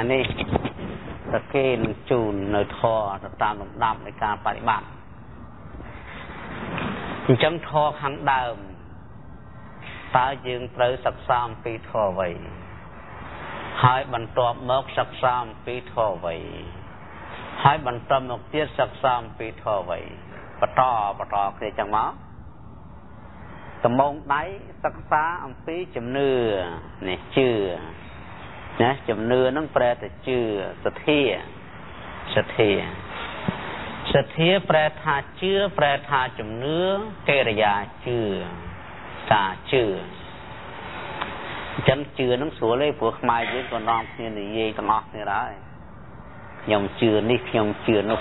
ថ្ងៃនេះប្រគេនជូននៅធរទៅតាមលំដាប់នៃការបប្រតិបត្តិអញ្ចឹងធរខាងដើមតើយើងត្រូវសិក្សាអំពីធរអ្វីហើយបន្ទាប់មកសិក្សាអំពីធរអ្វីហើយបន្តមកទៀតសិក្សាអំពីធរអ្វីបន្តបន្តគ្នាចឹងមកដំងដៃសិក្សាអំពីជំនឿនេះជឿ ណាជំនឿនឹងប្រែទៅជឿសទ្ធាសទ្ធាសទ្ធាប្រែថាជឿប្រែថាជំនឿកិរិយាជឿការជឿអញ្ចឹងជឿនឹងស្រួលទេព្រោះខ្មែរយើងក៏នាំគ្នានិយាយទាំងអស់គ្នាដែរខ្ញុំជឿនេះខ្ញុំជឿនោះ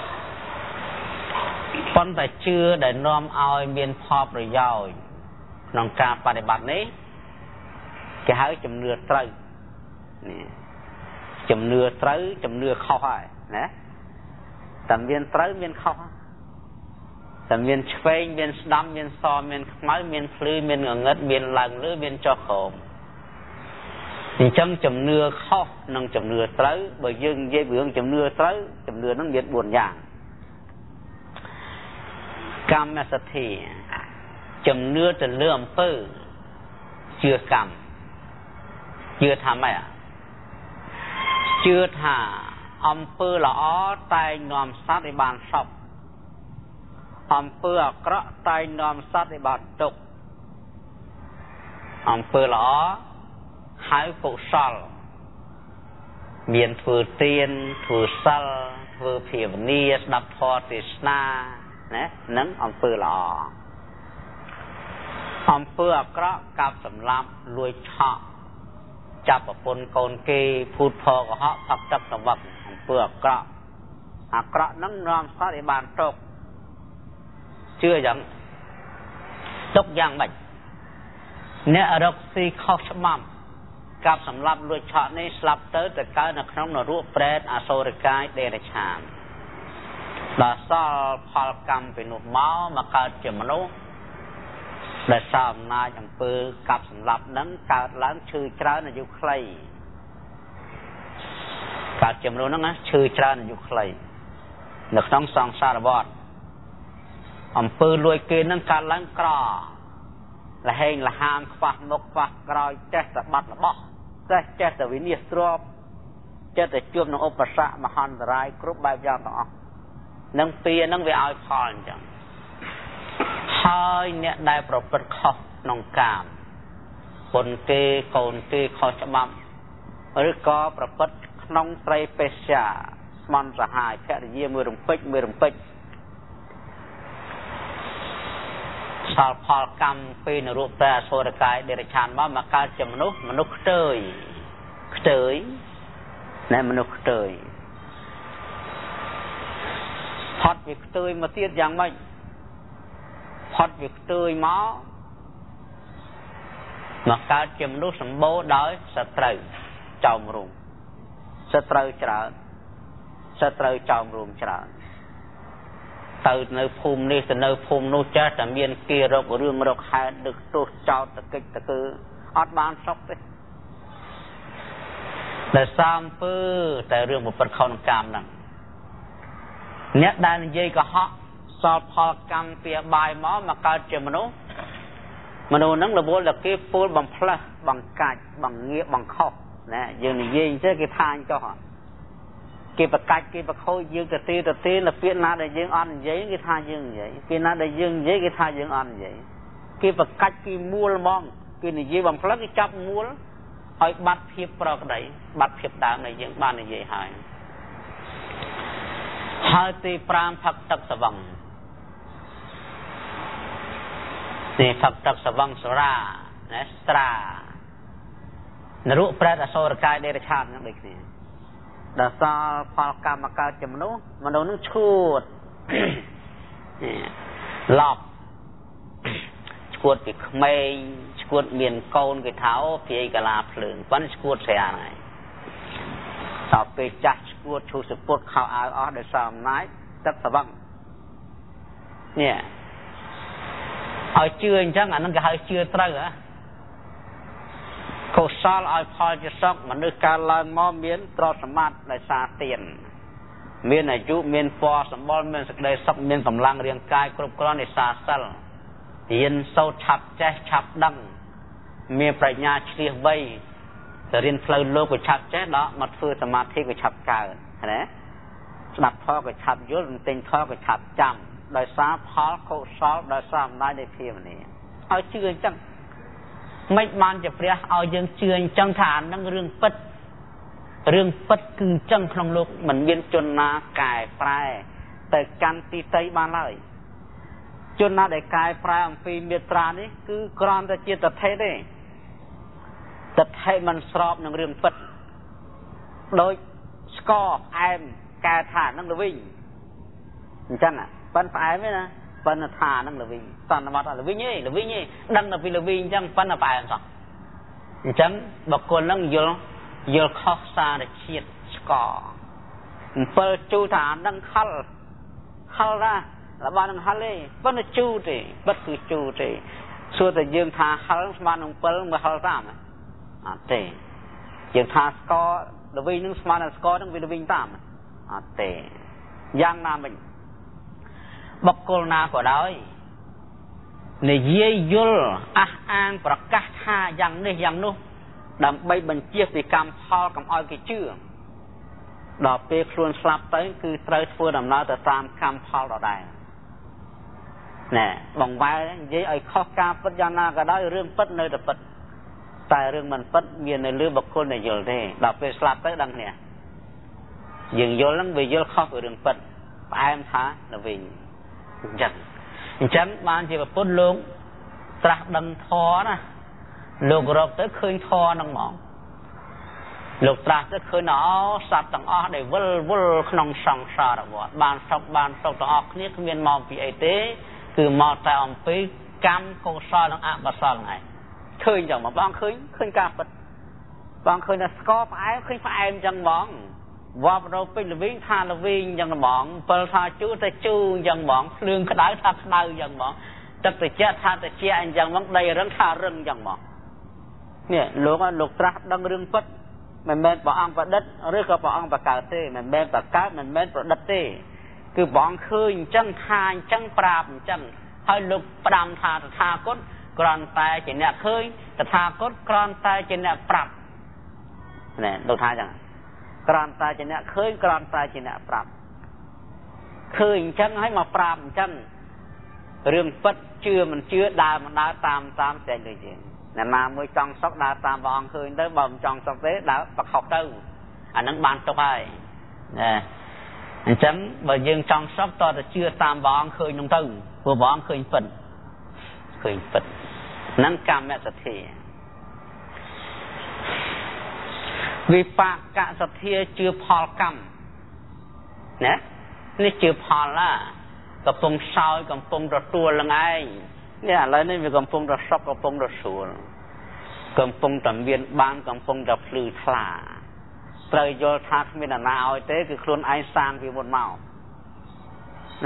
ប៉ុន្តែជឿដែលនាំឲ្យមានផលប្រយោជន៍ក្នុងការបប្រតិបត្តិនេះគេហៅជំនឿត្រូវ នេះជំនឿត្រូវជំនឿខុសហើយណាតែមានត្រូវមានខុសតែមានឆ្វេងមានស្ដាំមានសមានខ្មៅមានភ្លឺមានងងឹតមានឡើងលើមានចុះក្រោមអញ្ចឹងជំនឿខុសនិងជំនឿត្រូវបើយើងនិយាយរឿងជំនឿត្រូវជំនឿហ្នឹងមាន4យ៉ាងកម្មសទ្ធាជំនឿទៅលើអំពើជឿកម្មជឿថាម៉េច ជឿថាអំពើល្អតែងនាំសត្វឲ្យបានសុខអំពើអាក្រក់តែងនាំសត្វឲ្យបានទុក្ខអំពើល្អហៅកុសល មានធ្វើទានធ្វើសិលធ្វើភាវនាស្ដាប់ធម៌ទេសនាណានឹងអំពើល្អអំពើអាក្រក់កាប់សម្លាប់លួចឆក់ ចាប់ប្រពន្ធកូនគេភូតផកុហកផឹកទឹកសវឹកអំពើអាក្រក់អាក្រក់នឹងនាំសត្វឲ្យបានទុកជឿយ៉ាងទុកយ៉ាងម៉េចអ្នករកស៊ីខុសច្បាប់កាប់សម្លាប់លួចឆក់នេះស្លាប់ទៅទៅកើតនៅក្នុងនរកប្រេតអសូរកាយដេរឆានដល់សល់ផលកម្មពីនោះមកមកកើតជាមនុស្ស ដែលសារអំណាចអំពើកាប់សម្លាប់នឹងកើតឡើងឈឺច្រើនអាយុខ្លីកើតជាមនុស្សហ្នឹងណាឈឺច្រើនអាយុខ្លីនៅក្នុងសង្សារវដ្តអំពើលួចគេនឹងកើតឡើងក្រលហេងលហាមខ្វះមុខខ្វះក្រោយចេះតែបាត់របស់ចេះចេះតែវិនិច្ឆ័យទ្របចេះតែជួបនឹងឧបសគ្គមហន្តរាយគ្រប់បែបយ៉ាងទាំងអស់នឹងពីនឹងវាឲ្យផលអញ្ចឹង ហើយអ្នកដែលប្រព្រឹត្តខុសក្នុងកាមពុនគេកូនគេខុសច្បាប់ឬក៏ប្រព្រឹត្តក្នុងត្រីពេស្យាស្មន់សហាយភរិយាមួយរំពេចមួយរំពេចសល់ផលកម្មពីនរូបតែអសុរកាយដេរឆានមកមកកើតជាមនុស្សមនុស្សខ្ទើយខ្ទើយណែមនុស្សខ្ទើយផុតវាខ្ទើយមកទៀតយ៉ាងម៉េច ផុតវាខ្ទើយមកមកកើតជាមនុស្សសម្បូរដោយសត្រូវចោមរុំសត្រូវច្រើនសត្រូវចោមរុំច្រើនទៅនៅភូមិនេះទៅនៅភូមិនោះចេះតែមានគេរករឿងរកហេតុដឹកទោសចោតតកិច្ចតគឺអត់បានសុខទេដែលសាមពើតែរឿងប្រព្រឹត្តខុសកម្មហ្នឹងអ្នកដែលនិយាយកុហក សល់ផលកម្មពីបាយមកមកកើតជាមនុស្សមនុស្សហ្នឹងរវល់តែគេពូលបំផ្លាស់បង្កាច់បង្ងាបង្ខុសណាយើងនិយាយអញ្ចឹងគេថាអញ្ចោះគេប្រកាច់គេប្រខូចយើងទៅទីទៅទីនៅពាក្យណាដែលយើងអត់និយាយគេថាយើងនិយាយពាក្យណាដែលយើងនិយាយគេថាយើងអត់និយាយគេប្រកាច់គេមួលហ្មងគេនិយាយបំផ្លឹកគេចាប់មួលឲ្យបាត់ភាពប្រក្តីបាត់ភាពដើមដែលយើងបាននិយាយហើយហើយទី5ផឹកទឹកស្វឹង ទីផឹកទឹកស្វឹងសរាណាស្រានរុប្រែតអសូរកាយដេរឆាតនឹងដូចគ្នាដល់សល់ផលកម្មកើតជាមនុស្សមនុស្សនឹងឈួតឡប់ឈួតពីក្មេងឈួតមានកូនគេថាអូព្រាយកាឡាភ្លើងប៉ុន្តែឈួតស្រាហើយតទៅពេលចាស់ឈួតឈូសពុតខោអាវអស់ដោយសារអំណាចទឹកស្វឹងនេះ ឲ្យជឿអញ្ចឹងអានឹងគេហៅជឿត្រូវហ៎កុសលឲ្យផលជាសុខមនុស្សកើតឡើងមកមានទ្រព្យសម្បត្តិដោយសារទានមានអាយុមានពណ៌សម្បុរមានសេចក្តីសុខមានកម្លាំងរាងកាយគ្រប់គ្រាន់ដោយសារសិលរៀនសូត្រឆាប់ចេះឆាប់ដឹងមានប្រាជ្ញាឆ្លៀសវៃទៅរៀនផ្លូវលោកក៏ឆាប់ចេះដល់មកធ្វើសមាធិក៏ឆាប់កើតណាស្ដាប់ធម៌ក៏ឆាប់យល់ទិញធម៌ក៏ឆាប់ចាំ ដោយសារផលកុសលដោយសារអំណាចនៃភាវនាឲ្យជឿអញ្ចឹងមិនបានជាព្រះឲ្យយើងជឿអញ្ចឹងថាអានឹងរឿងពិតរឿងពិតគឺអញ្ចឹងក្នុងលោកមិនមានជនណាកែប្រែទៅកាន់ទីតីបានឡើយជនណាដែលកែប្រែអំពីមេត្រានេះគឺគ្រាន់តែជាតថេទេតថេមិនស្របនឹងរឿងពិតដូចស្ករផ្អែមកែថានឹងទៅវិញអញ្ចឹង ប៉ិនផ្អែមទេណាប៉ិនថានឹងលវិញសន្មតលវិញឯងលវិញឯងដឹងតែពីលវិញអញ្ចឹងប៉ិនផ្អែមសោះអញ្ចឹងបកគលនឹងយល់យល់ខុសសារជាតិស្ករ7ជូថានឹងខលខលណារបស់នឹងហិលទេប៉ុន្តែជូរទេពិតគឺជូរទេសួរតែយើងថាហិលស្មើនឹង7មកហិលតាមអត់ទេយើងថាស្ករល្វីនឹងស្មើនឹងស្ករនឹងវាល្វីតាមអត់ទេយ៉ាងណាមិញ បុគ្គលណាក៏ដោយនិយាយយល់អះអាងប្រកាសថាយ៉ាងនេះយ៉ាងនោះ ដើម្បីបញ្ជាពីកម្មផលកុំឲ្យគេជឿដល់ពេលខ្លួនស្លាប់ទៅគឺត្រូវធ្វើដំណើរទៅតាមកម្មផលដដែលណែបងវ៉ែនិយាយឲ្យខុសការពិតយ៉ាងណាក៏ដោយរឿងពិតនៅតែពិតតែរឿងមិនពិតមាននៅលើបុគ្គលដែលយល់ទេដល់ពេលស្លាប់ទៅដឹងគ្នាយើងយល់ហ្នឹងវាយល់ខុសពីរឿងពិតផ្អែមថាទៅវិញ អញ្ចឹងអញ្ចឹងបានជាពុទ្ធលោកត្រាស់ដឹងធរណាលោករកទៅឃើញធរហ្នឹងហ្មងលោកត្រាស់ទៅឃើញអូសត្វទាំងអស់ដែលវិលវល់ក្នុងសង្សារវដ្តបានសុខបានសុខទាំងអស់គ្នាគ្មានមកពីអីទេ គឺមកតែអំពីកម្មកុសលនិងអកុសលហ្នឹងឯងឃើញចឹងមកបងឃើញឃើញការពិតបងឃើញថាស្ករផ្អែមឃើញផ្អែមចឹងហ្មង វ៉ាប់រោពេញល្វីងថាល្វីងចឹងហ្មងពិលថាជូរតែជូរចឹងហ្មងភ្លើងក្តៅថាក្តៅចឹងហ្មងទឹកត្រជាក់ថាត្រជាក់អញ្ចឹងហ្មងដីរឹងថារឹងចឹងហ្មងនេះលោកលោកត្រាស់ដឹងរឿងពិតមិនមែនព្រះអង្គប្រឌិតឬក៏ព្រះអង្គបង្កើតទេមិនមែនបង្កើតមិនមែនប្រឌិតទេ គឺបងឃើញអញ្ចឹងថាអញ្ចឹងប្រាប់អញ្ចឹងហើយលោកផ្ដាំថាតថាគតគ្រាន់តែជាអ្នកឃើញតថាគតគ្រាន់តែជាអ្នកប្រាប់ណែលោកថាអញ្ចឹង គ្រាន់តែជាអ្នកឃើញគ្រាន់តែជាអ្នកប្រាប់ឃើញអញ្ចឹងហើយមកប្រាប់អញ្ចឹងរឿងពិតជឿមិនជឿដើរមិនដើរតាមតាមតែដូចជាអ្នកណាមួយចង់សុកដើរតាមព្រះអង្គឃើញទៅបើមិនចង់សុកទេដើរបខុសទៅអានឹងបានទុកហើយណាអញ្ចឹងបើយើងចង់សុខតើទៅជឿតាមព្រះអង្គឃើញនោះទៅព្រោះព្រះអង្គឃើញពិតឃើញពិតនឹងកម្មសទ្ធា វិបាកសទ្ធាជឿផលកម្មណានេះជឿផលណាកំពុងសោយកំពុងទទួលនឹងឯងនេះឥឡូវនេះវាកំពុងរសុខកំពុងរស្រួលកំពុងតែមានបានកំពុងតែភ្លឺថ្លាត្រូវយល់ថាគ្មានអ្នកណាឲ្យទេគឺខ្លួនឯងសាងវាមុនមក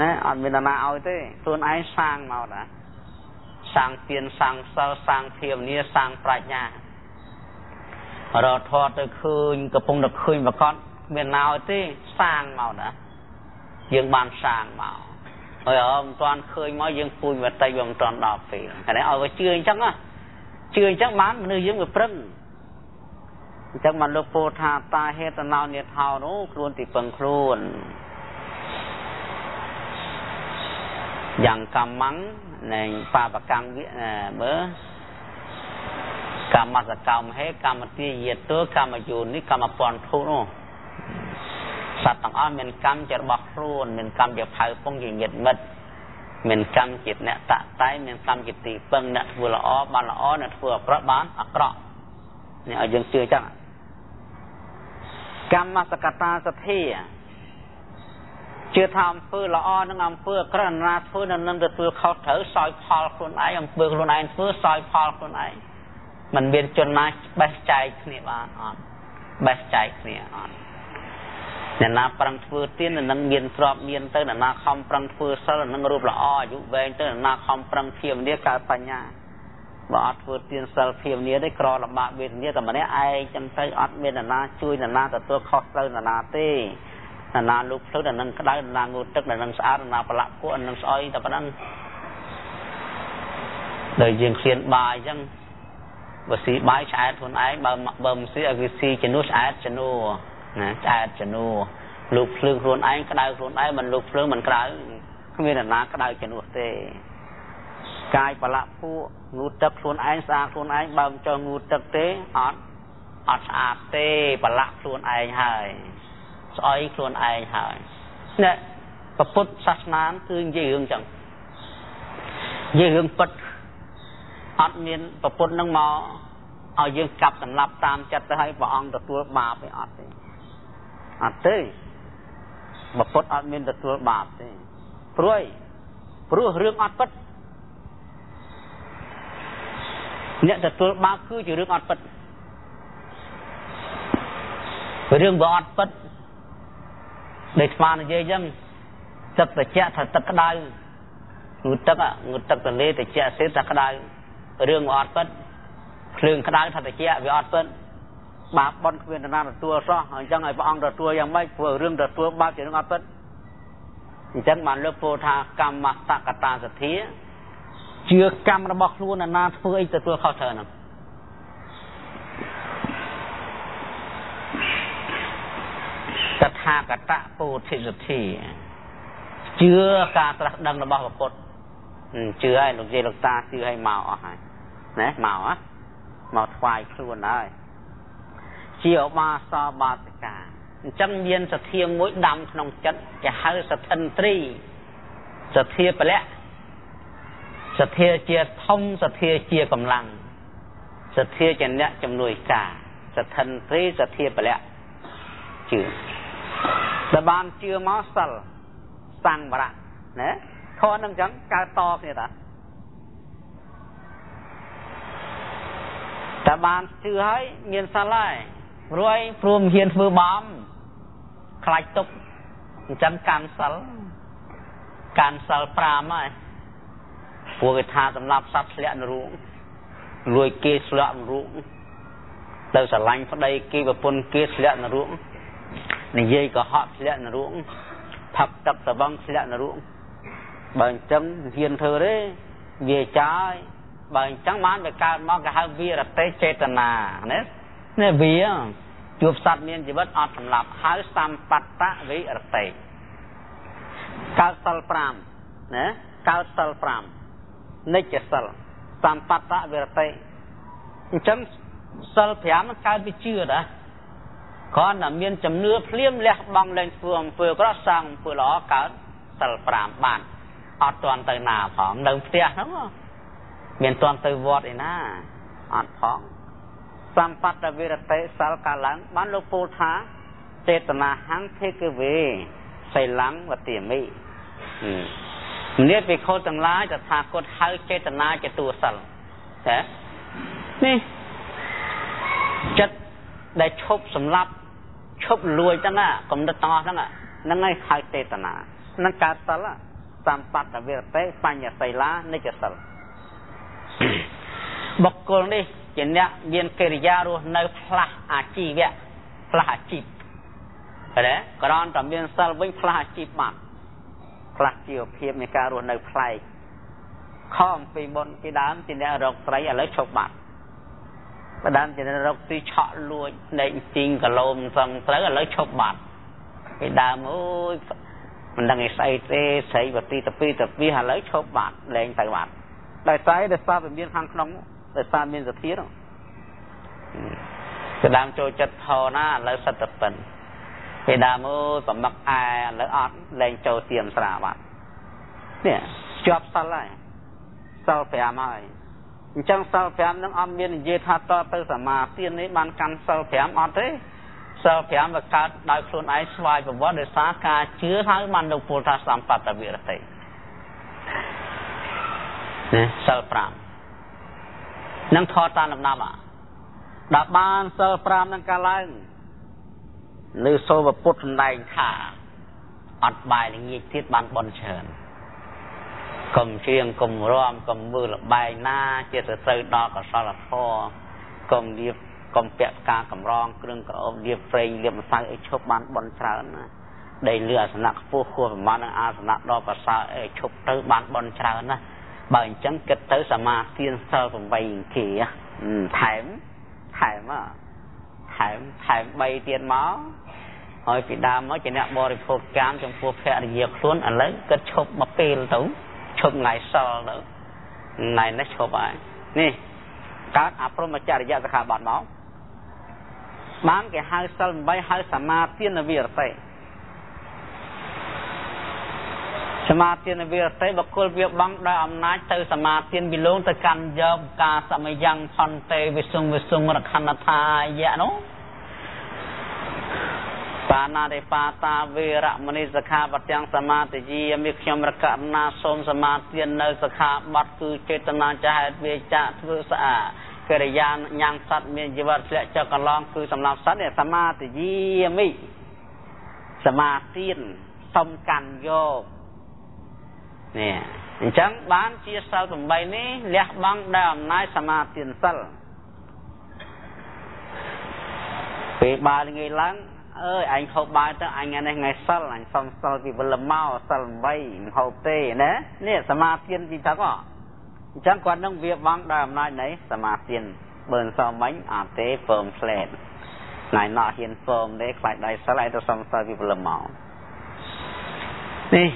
ណាអត់មានអ្នកណាឲ្យទេខ្លួនឯងសាងមកណាសាងទានសាងសិលសាងភាវនាសាងប្រាជ្ញា រត់ថតទៅឃើញកំពុងតែឃើញប្រកបមានណាឲ្យទេសាងមកណាយើងបានសាងមកហើយអត់មិនទាន់ឃើញមកយើងពូជវតិវាមិនទាន់ដល់ពេលតែឲ្យវាជឿអញ្ចឹងណាជឿអញ្ចឹងបានមនុស្សយើងវាប្រឹងអញ្ចឹងបានលោកពោលថាតាហេតណោនិថោនោះខ្លួនទីពឹងខ្លួនយ៉ាងកម្មੰនៃបាបកម្មវិមើ កម្មសកម្មហេកម្មទាយតោកម្មយោនេះកម្មពន្ធុនោះសត្វទាំងអស់មានកម្មជារបស់ខ្លួនមានកម្មជាផៅពងជាញាតិមិត្តមានកម្មជាអ្នកតតែមានកម្មជាទីពឹងអ្នកធ្វើល្អបានល្អអ្នកធ្វើអាក្រក់បានអាក្រក់នេះឲ្យយើងជឿចឹងកម្មសកតាសទ្ធាជឿថាអំពើល្អនឹងអំពើអាក្រក់ណាធ្វើនឹងនឹងទទួលខុសត្រូវសោយផលខ្លួនឯងអំពើខ្លួនឯងធ្វើសោយផលខ្លួនឯង มันមានជនណាបេះចែកគ្នាបានអត់បេះចែកគ្នាអត់អ្នកណាប្រឹងធ្វើទាននឹងមានទ្រព្យមានទៅអ្នកណាខំប្រឹងធ្វើសិលនឹងរូបល្អអាយុវែងទៅអ្នកណាខំប្រឹងធៀមនេះកើតបញ្ញាបើអត់ធ្វើទានសិលភាវនាទេក្រលំបាកវេទនាតែម្នាក់ឯងចឹងទៅអត់មាននរណាជួយនរណាទទួលខុសត្រូវនរណាទេនរណាលោកភ្លឺដល់នឹងក្តៅនរណាងូតទឹកដល់នឹងស្អាតនរណាប្រឡាក់ពួកនឹងស្អុយតែប៉ុណ្ណឹងដោយយើងឃ្លានបាយអញ្ចឹង បើស៊ីបាយឆ្អែតខ្លួនឯងបើបើមិនស៊ីឲ្យវាស៊ីជំនួសឆ្អែតជំនួណាឆ្អែតជំនួលោកភ្លើងខ្លួនឯងក្តៅខ្លួនឯងមិនលោកភ្លើងមិនក្តៅគ្មាននរណាក្តៅជំនួសទេកាយប្រឡាក់ពួកងូតទឹកខ្លួនឯងស្អាតខ្លួនឯងបើមិនចោះងូតទឹកទេអត់អត់ស្អាតទេប្រឡាក់ខ្លួនឯងហើយស្អុយខ្លួនឯងហើយនេះពុទ្ធសាសនាគឺនិយាយរឿងចឹងនិយាយរឿងពិត អត់មានប្រពុតនឹងមកឲ្យយើងកាប់សម្លាប់តាមចិត្តទៅឲ្យព្រះអង្គទទួលបាបទេអត់ទេអត់ទេប្រពុតអត់មានទទួលបាបទេព្រួយព្រោះរឿងអត់ពិតអ្នកទទួលបាបគឺជារឿងអត់ពិតរឿងបើអត់ពិតដែលស្មាននិយាយអញ្ចឹងទឹកត្រជាក់ថាទឹកក្តៅងូតទឹកងូតទឹកទន្លេត្រជាក់សេថាក្តៅ រឿងអត់ពិតភ្លើងក្តៅថាតិចវាអត់ពិតបាបបនគ្មាននរណាទទួលសោះអញ្ចឹងឲ្យព្រះអង្គទទួលយ៉ាងម៉េចព្រោះរឿងទទួលបាបជារឿងអត់ពិតអញ្ចឹងបានលើកពោលថាកម្មតកតាសទ្ធាជឿកម្មរបស់ខ្លួននរណា ធ្វើអីទទួលខុសត្រូវហ្នឹងតថាគតពោធិសទ្ធាជឿការត្រាស់ដឹងរបស់ព្រះពុទ្ធ ជឿហើយលោកយាយលោកតាជឿហើយមកអស់ហើយណាមកហ៎មកថ្វាយខ្លួនហើយជាឧបាសកបាសិកាអញ្ចឹងមានសទ្ធាមួយដាំក្នុងចិត្តគេហៅសទ្ធិន្ទ្រីសទ្ធាពលៈសទ្ធាជាធំសទ្ធាជាកម្លាំងសទ្ធាជាអ្នកជំនួយការសទ្ធិន្ទ្រីសទ្ធាពលៈជឿតែបានជឿមកសិលសង្វរៈណា ធននឹងអញ្ចឹងកើតតគ្នាតាតែបានជឿហើយមានសិលហើយរួយព្រមហ៊ានធ្វើបំខ្លាច់ទុកអញ្ចឹងកាន់សិលកាន់សិល5ហើយពួកគេថាសម្រាប់សត្វធ្លាក់នរោលួយគេស្លាក់នរោទៅស្រឡាញ់ប្តីគេប្រពន្ធគេស្លាក់នរោនិយាយកុហកស្លាក់នរោផឹកទឹកសបងស្លាក់នរោ បើអញ្ចឹងហ៊ានធ្វើទេវាចាយបើអញ្ចឹងបានវាកើតមកគេហៅវិរតេចេតនាណានេះវាជួបសត្វមានជីវិតអត់សម្លាប់ហៅសម្បត្តវិរតេកើតសិល5ណាកើតសិល5និច្ចសិលសម្បត្តវិរតេអញ្ចឹងសិល5នឹងកើតពីជឿដែរគ្រាន់តែមាន ជំនឿភ្លាមលះបង់លែងធ្វើអំពើក្រក់សាងអំពើល្អកើតសិល5បាន អត់ទាន់ទៅណាផងនៅផ្ទះហ្នឹងមានទាន់ទៅវត្តឯណាអត់ផងសម្បត្តិវិរតិសិលកាឡើងបានលោកពោលថាចេតនាហੰភេកវេសីឡੰវតិមិនេះវិខោទាំងឡាយតថាគតហៅចេតនាចតុសិលចានេះចិត្តដែលឈប់សម្លាប់ឈប់លួចហ្នឹងកំណត់ទាំងអស់ហ្នឹងហ្នឹងហើយហៅចេតនាហ្នឹងកើតសិល សម្បត្តិវិរតិបញ្ញសីលានិច្ចសិលបុគ្គលនេះជាអ្នកមានកិរិយារស់នៅផ្លាស់អាជីវៈផ្លាស់អាជីពឃើញទេក្រនតែមានសិលវិញផ្លាស់អាជីពបាត់ផ្លាស់ជីវភាពនៃការរស់នៅប្លែកខំពីមុនពីដើមជាអ្នករកត្រីឥឡូវឈប់បាត់ពីដើមជាអ្នករកទីឆក់លួចភ្នែកជីងកលោមសឹងត្រូវឥឡូវឈប់បាត់ពីដើមអូយ មិនដឹងឯស្អីទេស្រីវទីតពីតពីឥឡូវឈប់បាត់លែងទៅបាត់ដោយសារដោយសារវាមានខាងក្នុងដោយសារមានសទ្ធានោះពីដើមចូលចិត្តធរណាឥឡូវសិតតែប៉ិនពីដើមអូយប្រមឹកអែឥឡូវអត់លែងចូលទៀមស្រាបាត់នេះជាប់សិលហើយសិល5ហើយអញ្ចឹងសិល5នឹងអត់មាននិយាយថាតទៅសមាធិនេះបានកាន់សិល5អត់ទេ សិល5វាកើតដោយខ្លួនឯងស្វ័យប្រវត្តិដោយសារការជឿហើយបានលោកពលថាសម្បត្តិវិរតិណាសិល5នឹងថតតាមលំដាប់អាដល់បានសិល5នឹងកាលឡើងលើសូវពុទ្ធសម្ដែងថាអត់បាយល្ងាចទៀតបានបន់ច្រើនកុំជៀងកុំរំកុំមើលលបែងណាជាទៅត្រូវដល់កុសលធម៌កុំលៀប កុំពាក់ផ្កាកម្រងគ្រឿងក្រអូបលៀបប្រេងលៀបម្សៅឲ្យឈប់បានបនច្រើនណាដីលឺអាសនៈខ្ពស់ខួរប្រមាណនឹងអាសនៈដល់ប្រសើរអីឈប់ទៅបានបនច្រើនណាបើអញ្ចឹងគិតទៅសមាធិសិល8គេថែមថែមថែមថែម3ទៀតមកហើយពីដើមមកជាអ្នកបរិភោគកាមចំពោះភរិយាខ្លួនឥឡូវគិតឈប់មកពេលទៅឈប់ថ្ងៃសល់ទៅថ្ងៃនេះឈប់ហើយនេះកើតអព្រមចរិយសិក្ខាបទមក បានគេហៅសិល8ហៅសមាធិនវិរតិសមាធិនវិរតិបកុលវាបង់ដោយអំណាចទៅសមាធិវិលងទៅកាន់យកការសមយ៉ាងផន្តេវិសុងវិសុងរខណ្ឌថាយៈនោះបាណារិបាតាវេរមនីសខាបទាំងសមាទិយាមិខ្ញុំរកណាសូមសមាទាននៅសខាបត់គឺចេតនាចហេតុវាចាធ្វើស្អា កិរិយាញ៉ាំងសត្វមានជីវិតធ្លាក់ចុះកន្លងគឺសម្រាប់សត្វនេះសមាទិយាមិសមាទានសុំកាន់យកនេះអញ្ចឹងបានជាសិល8នេះលះបង់ដោយអំណាចសមាទានសិលពេលបើល្ងាចឡើងអើយអញហូបបាយទៅអញថ្ងៃនេះថ្ងៃសិលអញសុំសិលពីវិលមកសិល8មិនហូបទេណានេះសមាធិទីទឹកហ៎ អញ្ចឹងគាត់នឹងវាបង់ដោយអំណាចនៃសមាធិបើមិនសមមិញអត់ទេហ្វឺមផ្លែតថ្ងៃណោះហ៊ានហ្វឺមទេខ្លាចដៃសិលឲ្យទៅសុំសិលពីវិលមកនេះ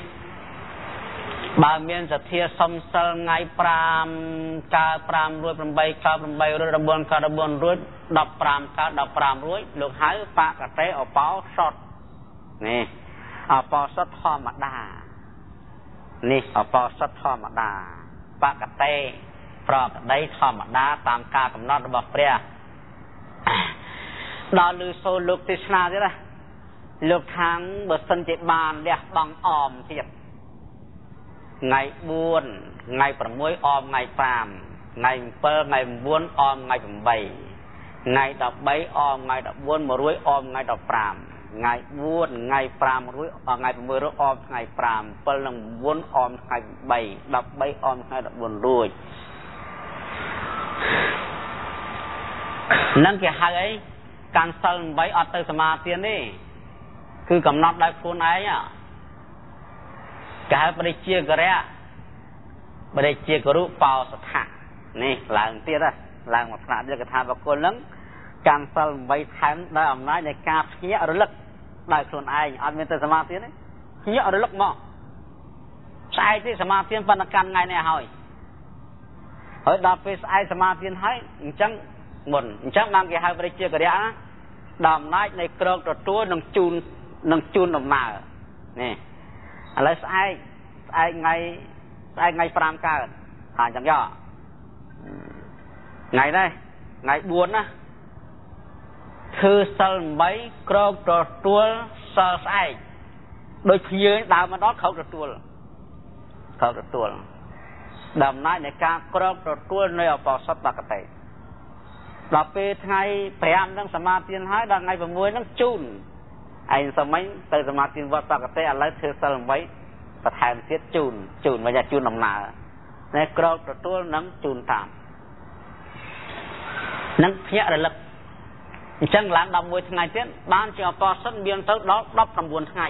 បើមានសទ្ធាសំសិលថ្ងៃ5កើ5រួច8កើ8រួច9កើ9រួច15កើ15រួចលោកហៅបកតេអបោសុតនេះអបោសុតធម្មតានេះអបោសុតធម្មតា បកតេប្រកដីធម្មតាតាមការកំណត់របស់ព្រះដល់លឺសូរលោកទេសនាទៀតណាលោកខាងបើសិនជាបានលះបង់អមទៀតថ្ងៃ4ថ្ងៃ6អមថ្ងៃ5ថ្ងៃ7ថ្ងៃ9អមថ្ងៃ8ថ្ងៃ13អមថ្ងៃ14មួយរួយអមថ្ងៃ15 ថ្ងៃ4ថ្ងៃ5រួយថ្ងៃ6រួយអមថ្ងៃ5 7និង9អមថ្ងៃ3 13អមថ្ងៃ14រួយនឹងគេហៅអីកាន់សិល8អត់ទៅសមាធិទេគឺកំណត់ដោយខ្លួនឯងគេហៅបរិជាករៈបរិជាករុបោសថៈនេះឡើងទៀតឡើងមកថ្នាក់ទៀតគេថាបកុលនឹងកម្មសិល8ថែមដោយអំណាចនៃការភ្ញាក់រលឹក ដោយខ្លួនឯងអត់មានទៅសមាធិទេភ្ញាក់រលឹកមកស្អែកទេសមាធិប៉ុន្តែកាន់ថ្ងៃនេះហើយហើយដល់ពេលស្អែកសមាធិហើយអញ្ចឹងមុនអញ្ចឹងបានគេហៅបរិជាករៈដល់អំណាចនៃក្រកទទួលនឹងជូននឹងជូនដំណើរនេះឥឡូវស្អែកស្អែកថ្ងៃស្អែកថ្ងៃ5កើតថាអញ្ចឹងយកថ្ងៃនេះថ្ងៃ4ណា ធ្វើសិល8ក្រោកទទួលសិលស្អែកដូចភ្ញៀងដើរមកដល់ក្រោកទទួលក្រោកទទួលដំណើរនៃការក្រោកទទួលនៅអបសតបកតេដល់ពេលថ្ងៃ5នឹងសមាធិហើយដល់ថ្ងៃ6នឹងជូនឯងសម័យទៅសមាធិវត្តបកតេឥឡូវធ្វើសិល8បន្ថែមទៀតជូនជូនមកជូនដំណើរនេះក្រោកទទួលនឹងជូនតាមនឹងភ្ញាក់រលឹក អញ្ចឹងឡើង11ថ្ងៃទៀតបានជាអបអសិនមានទៅដល់19ថ្ងៃ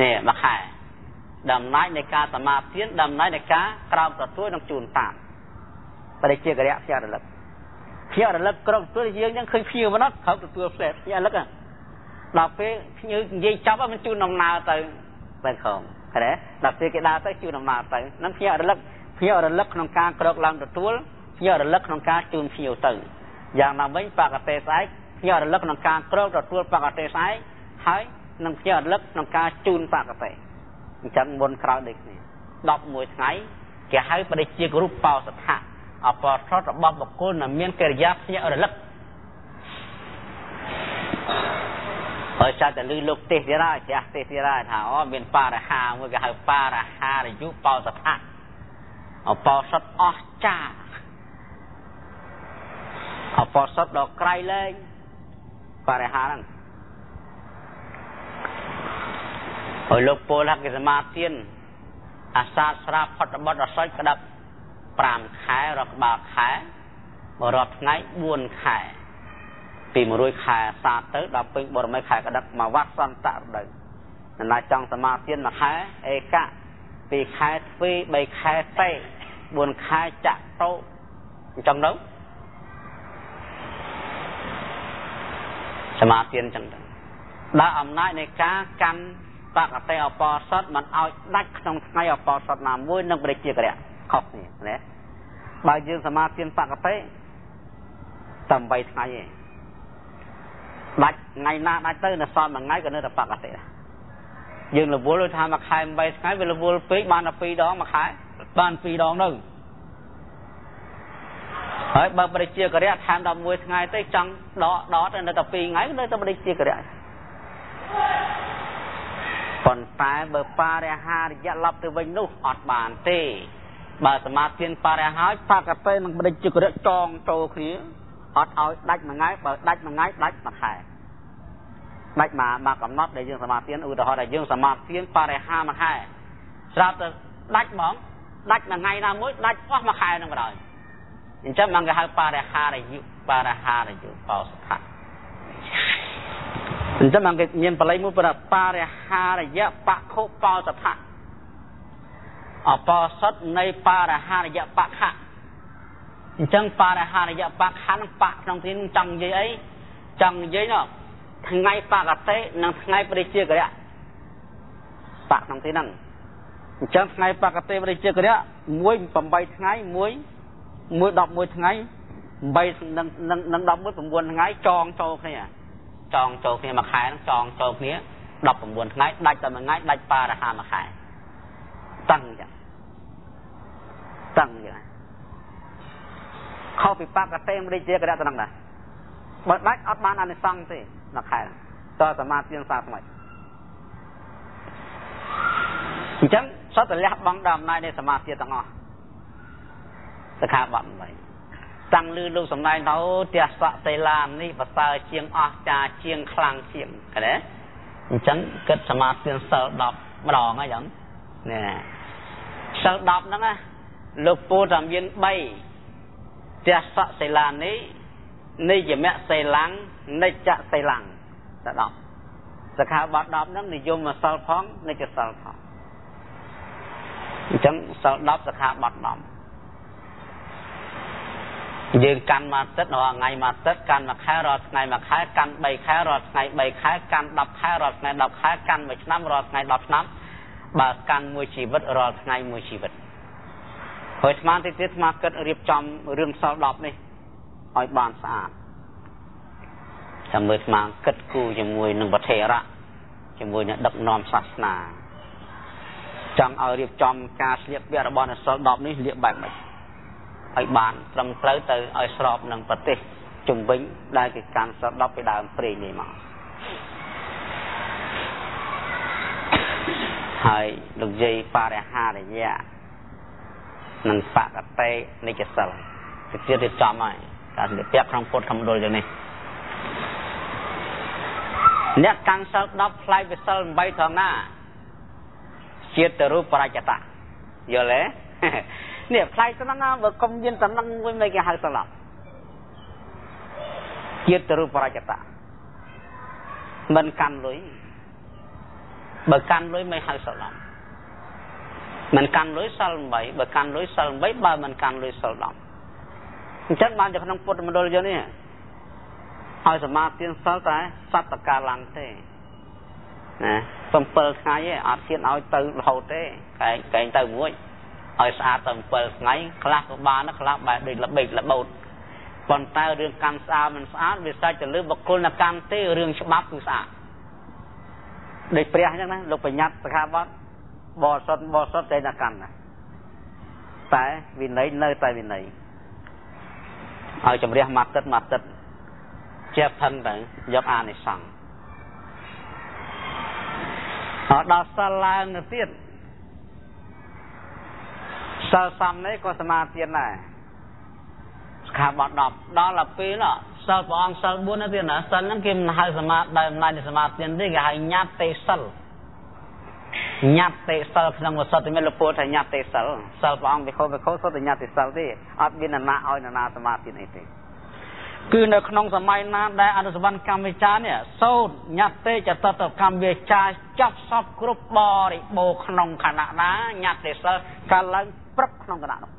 នេះមួយខែដំណើរនៃការសមាធិដំណើរនៃការក្រោកទទួលនឹងជូនតាមបរិជាករៈភ្ញាក់រលឹកភ្ញាក់រលឹកក្រោកទទួលយើងនឹងឃើញភ្ញៀវមកក្រោកទទួលផ្លែភ្ញាក់រលឹកដល់ពេលភ្ញៀវនិយាយចាប់មិនជូនដំណើរទៅទៅខំឃើញទេដល់ពេលគេដើរទៅជូនដំណើរទៅនឹងភ្ញាក់រលឹកភ្ញាក់រលឹកក្នុងការក្រោកឡើងទទួលភ្ញាក់រលឹកក្នុងការជូនភ្ញៀវទៅ យ៉ាងណាវិញបកតេស្អែកភ្ញាក់រលឹកក្នុងការក្រោកទទួលបកតេស្អែកហើយនឹងភ្ញាក់រលឹកក្នុងការជូនបកតេអញ្ចឹងមុនក្រោយដូចគ្នា11ថ្ងៃគេហៅបរិជាគរូបបោសថៈអបថតរបស់បុគ្គលដែលមានកិរិយាភ្ញាក់រលឹកហើយចាត់តែលឺលោកទេសទៀតហើយចាស់ទេសទៀតហើយថាអូមានបារហាមួយគេហៅបារហារយុបោសថៈអបោសុតអស់ចា អបោសុតដល់ក្រៃលែងបារហាហ្នឹងហើយលោកពលហកសមាទានអាសាទស្រាប់ផុតបុតរសុចក្តាប់5ខែរកក្បាលខែបរាប់ថ្ងៃ4ខែពី100ខែសាទទៅដល់ពេញបរមីខែក្តាប់មកវត្តសន្តរដូវណាចង់សមាធិមួយខែអេកៈពីខែទ្វី3ខែតេ4ខែចៈតោអញ្ចឹងទៅ សមាធិអញ្ចឹងទៅដល់អំណាចនៃការកាន់បកតិអបសតមិនឲ្យដាច់ក្នុងថ្ងៃអបសតណាមួយនឹងព្រះជាក្រៈខុសគ្នាណាបើយើងសមាធិបកតិតែ8ថ្ងៃឯងដាច់ថ្ងៃណាដាច់ទៅនៅសល់មួយថ្ងៃក៏នៅតែបកតិដែរយើងរវល់ថាមួយខែ8ថ្ងៃវារវល់ពេកបានតែ2ដងមួយខែបាន2ដងទៅ ហើយបើបរិជាករៈថែមដល់1ថ្ងៃទៅចង់ដកដកទៅនៅតែ2ថ្ងៃនៅតែបរិជាករៈប៉ុន្តែបើបរិហារយៈឡប់ទៅវិញនោះអត់បានទេ បើសមាធិបរិហើយបកតេនឹងបរិជាករៈចងចូលគ្នាអត់ឲ្យដាច់មួយថ្ងៃបើដាច់មួយថ្ងៃដាច់មួយខែដាច់មកមកកំណត់ដែលយើងសមាធិឧទាហរណ៍ដែលយើងសមាធិបរិហាមួយខែស្រាប់ទៅដាច់ហ្មងដាច់មួយថ្ងៃណាមួយដាច់អស់មួយខែនឹងបណ្ដោយ អញ្ចឹងបានគេហៅបរិហារយុបរិហារយុបោសថៈអញ្ចឹងបានគេមានបល័យមួយប្រាប់បរិហារយៈបខុបោសថៈអបោសតនៃបរិហារយៈបខៈអញ្ចឹងបរិហារយៈបខៈនឹងបក្នុងទីនេះចង់និយាយអីចង់និយាយនោះថ្ងៃបកតិនិងថ្ងៃបរិជាករៈបកក្នុងទីហ្នឹងអញ្ចឹងថ្ងៃបកតិបរិជាករៈមួយ8ថ្ងៃមួយ មួយ11ថ្ងៃ8នឹងនឹង11 9ថ្ងៃចងចូលគ្នាចងចូលគ្នាមួយខែចងចូលគ្នា19ថ្ងៃដាច់តែមួយថ្ងៃដាច់បារហាមួយខែតឹងចឹងតឹងចឹងខុសពីបកតេមរិជាករៈទៅនឹងដែរបើដាច់អត់បានអានិសង្សទេមួយខែតសមាធិសាថ្មីអញ្ចឹងសត្វលះបង់ដល់អំណាចនៃសមាធិទាំងអស់ សិក្ខាបទ8តាំងលឺលោកសំដែងទៅទះសក់សេឡាននេះប្រសើរជាងអស់ចាជាងខ្លាំងជាងឃើញទេអញ្ចឹងគិតសមាធិសិល10ម្ដងហើយចឹងនេះសិល10ហ្នឹងណាលោកពូតាមាន3ទះសក់សេឡាននេះនិយមៈសេឡាំងនិច្ចសេឡាំងដល់10សិក្ខាបទ10ហ្នឹងនិយមសិលផងនិច្ចសិលផងអញ្ចឹងសិល10សិក្ខាបទ10 យើងកាន់មួយទឹករាល់ថ្ងៃមួយទឹកកាន់មួយខែរាល់ថ្ងៃមួយខែកាន់3ខែរាល់ថ្ងៃ3ខែកាន់10ខែរាល់ថ្ងៃ10ខែកាន់មួយឆ្នាំរាល់ថ្ងៃ10ឆ្នាំបើកាន់មួយជីវិតរាល់ថ្ងៃមួយជីវិតហើយស្មានតិចទៀតស្មានគិតរៀបចំរឿងសល់10នេះឲ្យបានស្អាតចាំមើលស្មានគិតគូជាមួយនឹងប្រធេរៈជាមួយនឹងដឹកនាំសាសនាចង់ឲ្យរៀបចំការស្លៀកពាក់របស់អ្នកសល់10នេះលៀកបែបម៉េច ឲ្យបានត្រឹមត្រូវទៅឲ្យស្របនឹងប្រទេសជំវិញដែលគេកាន់សដប់ពីដើមព្រេងនេះមកហើយលោកយាយបរិហារយៈនិងបកតេនិច្ចសិលទៅទៀតរៀបចំហើយការស្លៀកពាក់ក្នុងពុទ្ធធម្មដុលយ៉ាងនេះអ្នកកាន់សិល10ផ្លែវិសិល8ត្រង់ណា ជាតិរូបបរចតៈយល់ទេ នេះផ្លែស្នឹងបើកុំមានតំណឹងវិញមិនគេហៅស្លាប់ជាតិរូបរចតៈមិនកាន់លុយបើកាន់លុយមិនហៅស្លាប់មិនកាន់លុយសិល8បើកាន់លុយសិល8បើមិនកាន់លុយសិល10អញ្ចឹងបាននៅក្នុងពុទ្ធមណ្ឌលយើងនេះឲ្យសមាធិសិលតែសត្វតកាលង្ទេណា7ថ្ងៃឯងអត់ហ៊ានឲ្យទៅរហូតទេកែងកែងទៅមួយ ឲ្យស្អាតតែ7ថ្ងៃខ្លះក៏បានខ្លះបែបដូចល្បិចល្បូតប៉ុន្តែរឿងកម្មស្អាតមិនស្អាតវាសាច់ទៅលើបុគ្គលនកម្មទេរឿងច្បាប់គឺស្អាតដូចព្រះអញ្ចឹងណាលោកបញ្ញត្តិសខាវត្តបរិសុទ្ធបរិសុទ្ធតែតែកម្មណាតែវិន័យនៅតែវិន័យឲ្យជំរះមកទឹកមកទឹកជាផឹងទៅយកអានិសង្ឃដល់សិលឡើងទៅទៀត សិលសំនេះក៏សមាធិដែរស្ខាបត់10ដល់ដល់ពេលសិលព្រះអង្គសិល4ណាទៀតណាសិលហ្នឹងគេមិនហៅសមាធិដោយអំណាចនៃសមាធិទេគេហៅញាតទេសិលញ៉ាត់ទេសិលក្នុងវសុទ្ធមានលពោថាញ៉ាត់ទេសិលសិលព្រះអង្គវិខោវិខោសុទ្ធតែញ៉ាត់ទេសិលទេអត់មាននរណាឲ្យនរណាសមាធិអីទេគឺនៅក្នុងសម័យណាដែលអនុសវណ្ណកម្មវិចានេះសោតញ៉ាត់ទេចតតកម្មវិចាចាប់សពគ្រប់បរិបូរក្នុងខណៈណាញ៉ាត់ទេសិលកាលឡើង ព្រឹកក្នុងគណៈនោះ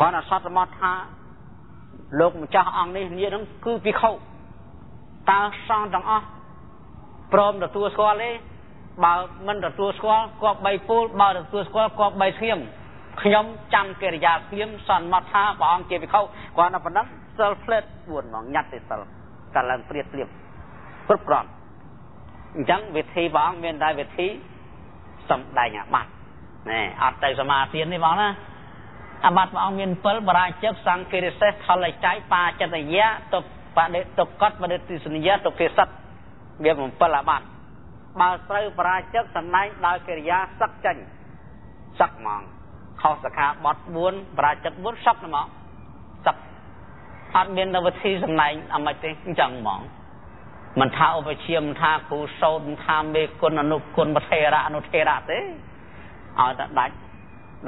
គាត់អសតសមត់ថាលោកម្ចាស់អង្គនេះនេះនឹងគឺពិខុតើសង្ឃទាំងអស់ព្រមទទួលស្គាល់ទេបើមិនទទួលស្គាល់គប្បីពូលបើទទួលស្គាល់គប្បីស្ងៀមខ្ញុំចាំកិរិយាស្ងៀមសន្មត់ថាព្រះអង្គជាភិក្ខុគាត់តែប៉ុណ្ណឹងសិលផ្លេត4ហ្មងញ៉ាត់ទេសិលកាលឡើងព្រាតព្រៀបគ្រប់គ្រាន់អញ្ចឹងវិធីព្រះអង្គមានតែវិធីសំដែងអាបត្តិ ណែអត់ទៅសមាធិនេះបងណាអាបត្តិព្រះអង្គមាន7បរាជិកសង្ឃិរិសេសថលចៃបាចិត្តយៈទុបដិទុកតបដិទិសនិយទុភិសិទ្ធវា7អាបត្តិបើស្រូវបរាជិកសម្ដែងដោយកិរិយាសឹកចេញសឹកហ្មងខុសសខាបត់4បរាជិក4សឹកហ្មងសឹកអត់មាននៅវិធីសម្ដែងអមិនទេអញ្ចឹងហ្មងមិនថាឧបជាមិនថាគ្រូសោតមិនថាមេគុណអនុគុណបថេរៈអនុថេរៈទេ ឲ្យតែដាច់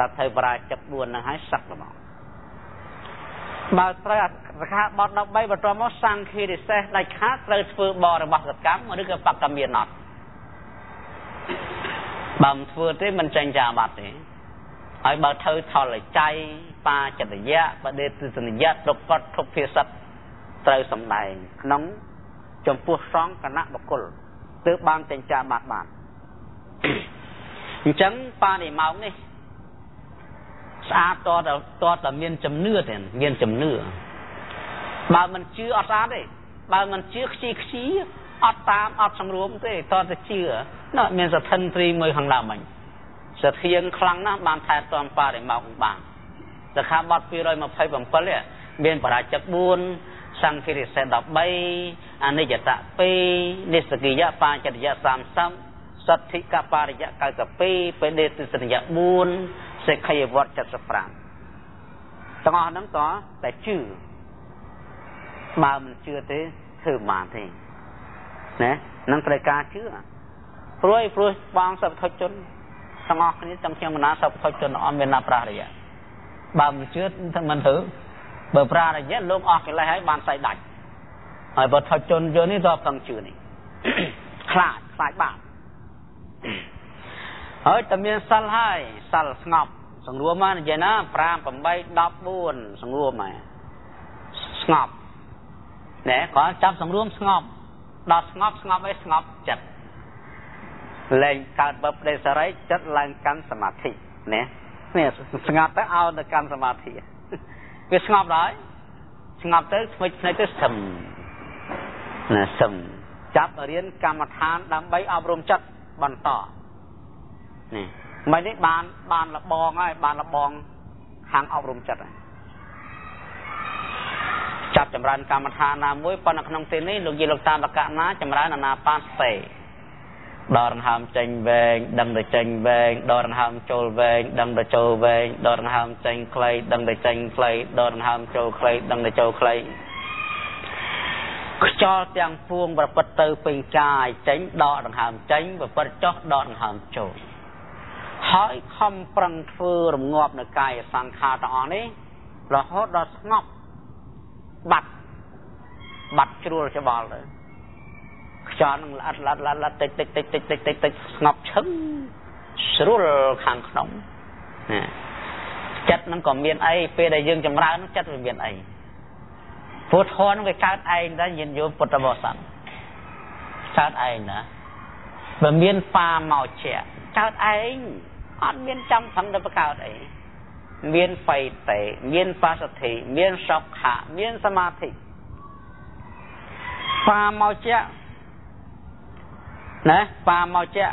ដល់ទៅបរាជិក4ហ្នឹងហើយសឹកហ្មងបើត្រូវសខាបត់13បន្ទាប់មកសង្ឃីរិសេសដាច់ខាតត្រូវធ្វើបរិបត្តិកម្មឬក៏បកកម្មមានអត់បើមិនធ្វើទេមិនចាញ់ចាបាត់ទេហើយបើធ្វើថលចៃបាចិត្តយៈបដេទិសនិយៈទុកតទុភាសិតត្រូវសម្ដែងក្នុងចំពោះសង្ឃគណៈបកុលទើបបានចិញ្ចាបាត់បាន អញ្ចឹងបានិម៉ោងនេះស្អាតតតតតមានជំនឿទេមានជំនឿបើមិនជឿអត់ស្អាតទេបើមិនជឿខ្ជិខ្ជីអត់តាមអត់សម្រួមទេតតែជឿណ៎មានសធិនត្រីមួយខាងដើមមិញសធៀងខ្លាំងណាស់បានថែទាំបរិមកបានសខាបទ227មានបរាជិក4សង្ឃិរិសេ13អនិច្ចតៈ2និស្សកិយៈបញ្ចរិយៈ30 សទ្ធិកបរិយៈ92បេដេទិសនិយៈ4សេខយវត្ត75ទាំងអស់ហ្នឹងតតែជឿបើមិនជឿទេធ្វើបានទេណានឹងត្រូវការជឿព្រួយព្រួយបងសពធជនទាំងអស់គ្នាទាំងខ្ញុំមណាសពធជនអត់មានណាប្រាស់រយៈបើមិនជឿមិនធ្វើបើប្រារយៈលោកអស់កិលេសហើយបានស្អីដាច់ហើយបើថុជនយើងនេះតបទាំងជឿនេះខ្លាចខ្លាចបាប ហើយតែមានសិលហើយសិលស្ងប់សង្រួមមកនិយាយណា5 8 14សង្រួមហើយស្ងប់ណែគាត់ចាប់សង្រួមស្ងប់ដល់ស្ងប់ស្ងប់អីស្ងប់ចិត្តលែងកើតបបដេសរីចិត្តឡើងកាន់សមាធិណានេះស្ងាត់ទៅឲ្យទៅកាន់សមាធិវាស្ងប់ដល់ស្ងប់ទៅស្មិចភ្នែកទៅសឹមណាសឹមចាប់រៀនកម្មដ្ឋានដើម្បីអប់រំចិត្ត បន្តនេះមិននេះបានបានលបងហើយបានលបងខាងអប់រំចិត្តហើយចាប់ចម្រើនកម្មដ្ឋានណាមួយប៉ុន្តែក្នុងទីនេះលោកយាយលោកតាបកណាចម្រើនអាណាបាសេដកដង្ហើមចេញវែងដឹងតែចេញវែងដកដង្ហើមចូលវែងដឹងតែចូលវែងដកដង្ហើមចេញខ្លីដឹងតែចេញខ្លីដកដង្ហើមចូលខ្លីដឹងតែចូលខ្លី ខ្យល់ទាំងពួងប្រពិតទៅពេញកាយចេញដកដង្ហើមចេញប្រពិតចុះដកដង្ហើមចូលហើយខំប្រឹងធ្វើរងាប់នៅកាយសង្ខារទាំងអស់នេះរហូតដល់ស្ងប់បាត់បាត់ជ្រួលច្បល់ទៅខ្យល់នឹងល្អិតល្អិតល្អិតតិចតិចតិចតិចតិចតិចតិចស្ងប់ឈឹងស្រួលខាងក្នុងណាចិត្តនឹងក៏មានអីពេលដែលយើងចម្រើនចិត្តវាមានអី ពុទ្ធធម៌នឹងវាកើតឯងដែរញាតិញោមពុទ្ធបរិស័ទកើតឯងណាបើមានបាមកជាកើតឯងអត់មានចាំផឹងទៅបកើតអីមានបៃតេមានបាសទ្ធិមានសុខៈមានសមាធិបាមកជាណាបាមកជា